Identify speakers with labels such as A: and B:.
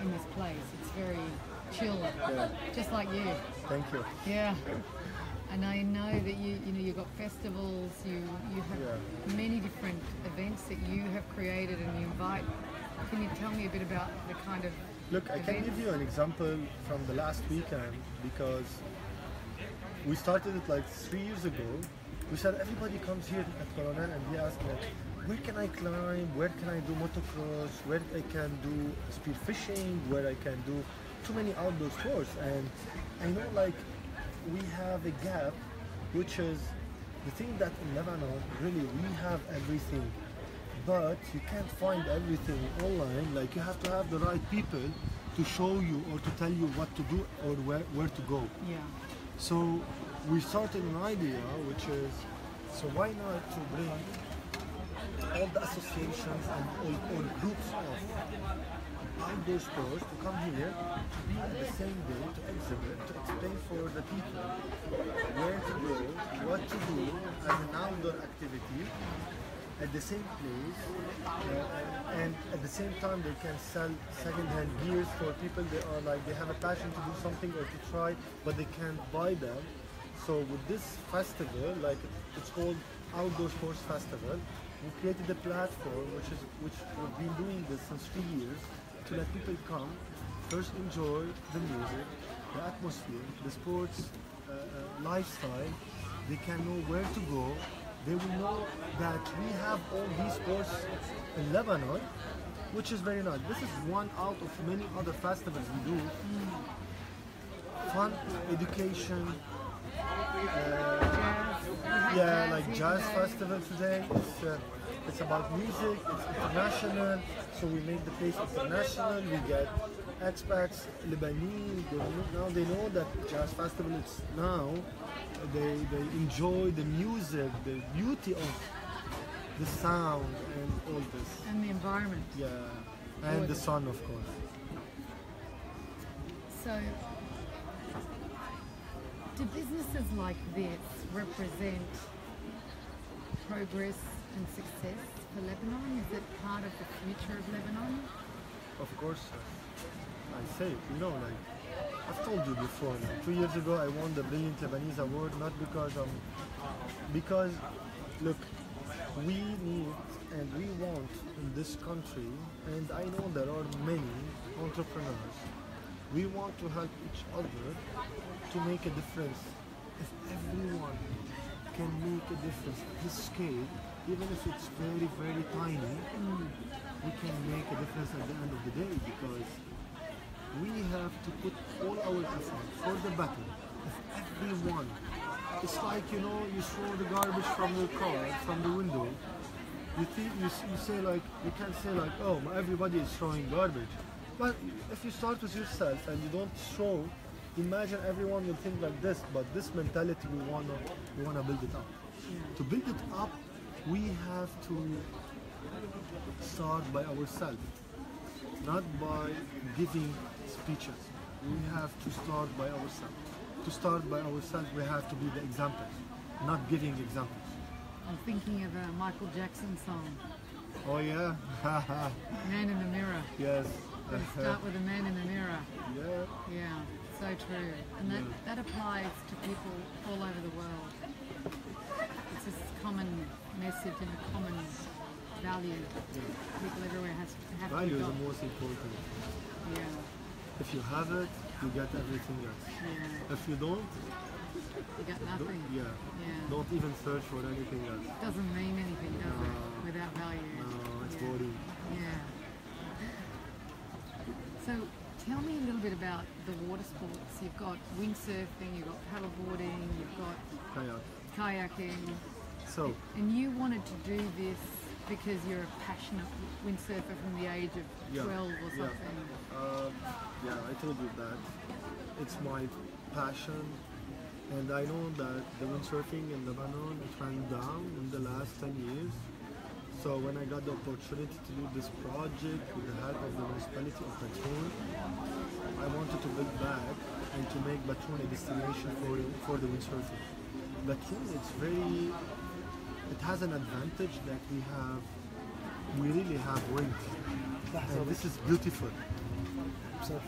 A: in this place. It's very chill,
B: Yeah.
A: just like you.
B: Thank you.
A: Yeah. And I know that you, you know, you've got festivals, you, you have
B: Yeah.
A: many different events that you have created and you invite. Can you tell me a bit about the kind of
B: Look, I can give you an example from the last weekend because we started it like three years ago. We said everybody comes here at Colonel and they ask me, where can I climb? Where can I do motocross? Where I can do speed fishing? Where I can do too many outdoor sports? And I know like we have a gap, which is the thing that in Lebanon really we have everything but you can't find everything online. Like you have to have the right people to show you or to tell you what to do or where, where to go.
A: yeah?
B: So we started an idea which is so why not to bring all the associations and all, all groups of outdoor sports to come here to be at the same day to exhibit, to explain for the people where to go, what to do as an outdoor activity at the same place uh, and at the same time they can sell second-hand gears for people. They are like they have a passion to do something or to try but they can't buy them. So with this festival like it's called outdoor sports festival we created a platform which is which we've been doing this since three years to let people come first enjoy the music the atmosphere the sports uh, uh, lifestyle they can know where to go they will know that we have all these sports in Lebanon, which is very nice. This is one out of many other festivals we do. Fun, education, uh,
A: Jazz. You have
B: yeah, like jazz festival today. It's uh, it's about music. It's international, so we make the place international. We get expats, Lebanese. They know- now they know that jazz festival is now. They they enjoy the music, the beauty of the sound and all this.
A: And the environment.
B: Yeah, and the sun, of course.
A: So, do businesses like this represent progress and success for Lebanon? Is it part of the future of Lebanon?
B: Of course, I say, you know, like I've told you before. Like, two years ago, I won the Brilliant Lebanese Award not because I'm, because look, we need and we want in this country, and I know there are many entrepreneurs. We want to help each other to make a difference. If everyone can make a difference this scale, even if it's very, very tiny, we can make a difference at the end of the day because we have to put all our effort for the better. If everyone, it's like you know, you throw the garbage from your car from the window. You think you, you say like you can't say like oh everybody is throwing garbage, but if you start with yourself and you don't show, imagine everyone will think like this. But this mentality we wanna we wanna build it up. Hmm. To build it up, we have to start by ourselves, not by giving speeches. We have to start by ourselves. To start by ourselves, we have to be the examples, not giving examples.
A: I'm thinking of a Michael Jackson song,
B: Oh yeah,
A: Man in the Mirror.
B: yes,
A: Gotta start with a man in the mirror.
B: yeah,
A: Yeah, so true. And that, that applies to people all over the world. It's a common message and a common value. People everywhere has have
B: value
A: to
B: is the most important.
A: Yeah,
B: If you have it, you get everything else.
A: yeah.
B: If you don't,
A: You got
B: don't
A: nothing.
B: yeah,
A: Yeah.
B: don't even search for anything else.
A: Doesn't mean anything, does
B: No.
A: it? Without value.
B: No, it's
A: yeah.
B: boring.
A: Yeah. So tell me a little bit about the water sports. You've got windsurfing, you've got paddleboarding, you've got
B: Kayak.
A: kayaking,
B: So,
A: and you wanted to do this because you're a passionate windsurfer from the age of
B: Yeah,
A: 12 or
B: yeah.
A: something.
B: Uh, yeah, I told you that. It's my passion, and I know that the windsurfing in Lebanon it went down in the last 10 years. So when I got the opportunity to do this project with the help of the municipality of Batroun, I wanted to build back and to make Batroun a destination for, for the windsurfing. Batroun, it's very, it has an advantage that we have, we really have wind. And this is beautiful.
C: So